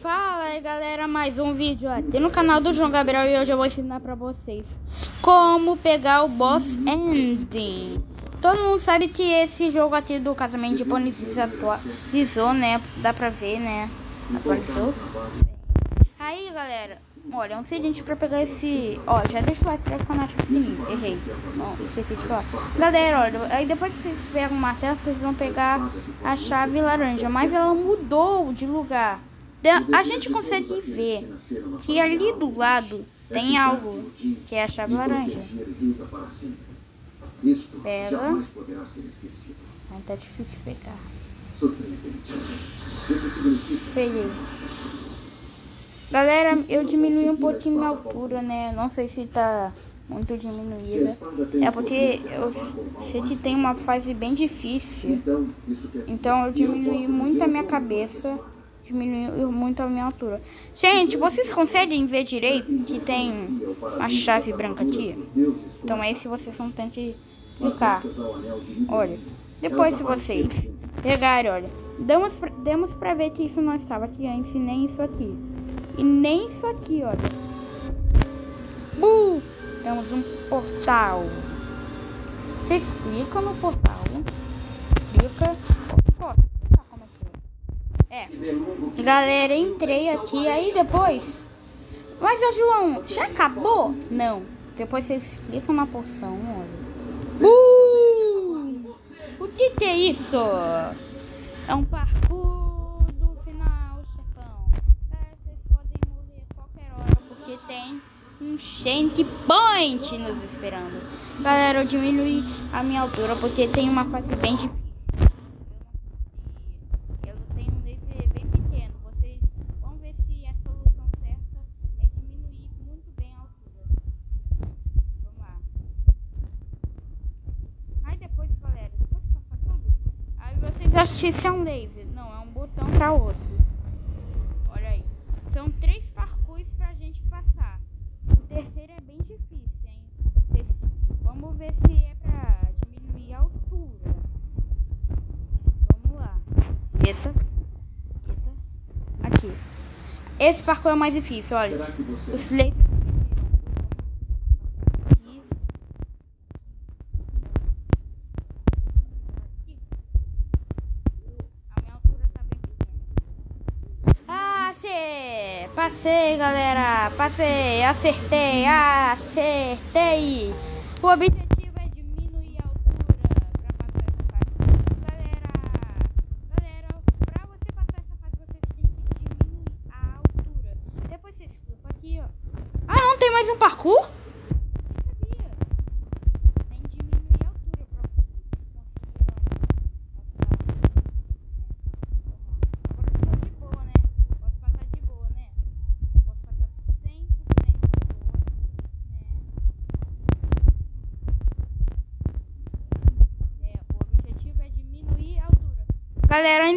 Fala aí galera, mais um vídeo aqui no canal do João Gabriel e hoje eu vou ensinar pra vocês como pegar o Boss Ending. Todo mundo sabe que esse jogo aqui do casamento de Pony atualizou, né? Dá pra ver, né? Atualizou. Aí galera, olha, é um seguinte pra pegar esse... Ó, já deixa o like pra ficar mais fininho, errei. Não, esqueci de falar. Galera, olha, aí depois que vocês pegam o martelo, vocês vão pegar a chave laranja. Mas ela mudou de lugar a gente consegue ver que ali do lado tem algo que é a chave laranja. Pega. Mas tá difícil pegar. Peguei. Galera, eu diminui um pouquinho minha altura, né? Não sei se tá muito diminuída. É porque eu sei que tem uma fase bem difícil. Então eu diminui muito a minha cabeça diminuiu muito a minha altura. Gente, vocês conseguem ver direito que tem uma chave branca aqui? Então é se vocês não tentem clicar. Olha, depois se vocês pegarem, olha, demos pra, demos pra ver que isso não estava aqui antes, nem isso aqui. E nem isso aqui, olha. Uh! Temos um portal. Vocês clicam no portal. Clica é. Galera, entrei aqui, aí depois... Mas, ô João, já acabou? Não. Depois vocês clicam na porção, olha. Uh! O que que é isso? É um parkour do final, chefão. É, vocês podem morrer a qualquer hora, porque tem um shank point nos esperando. Galera, eu diminui a minha altura, porque tem uma fase bem difícil. Justiça é um laser. Não, é um botão para outro. Olha aí. São três parkours pra gente passar. O terceiro é bem difícil, hein? Vamos ver se é pra diminuir a altura. Vamos lá. Eita. Eita. Aqui. Esse parkour é mais difícil, olha. Os lasers Passei, galera. Passei. Acertei. Acertei. O objetivo é diminuir a altura pra passar essa fase. Galera, galera, pra você passar essa fase, você tem que diminuir a altura. Depois você desculpa aqui, ó. Ah, não tem mais um parkour? Galera,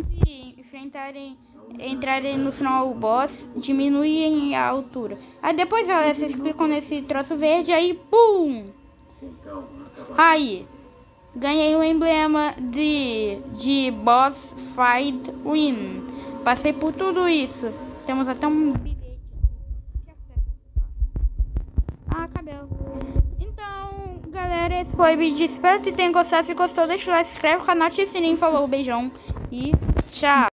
enfrentarem, entrarem no final o boss, diminuem a altura. Aí depois galera, vocês clicam nesse troço verde, aí pum! Aí, ganhei o um emblema de, de boss fight win. Passei por tudo isso. Temos até um bilhete. Ah, cabelo. Então, galera, esse foi o vídeo. Espero que tenham gostado. Se gostou, deixa o like, se inscreve no canal, ativa o sininho. Falou, beijão e tchau.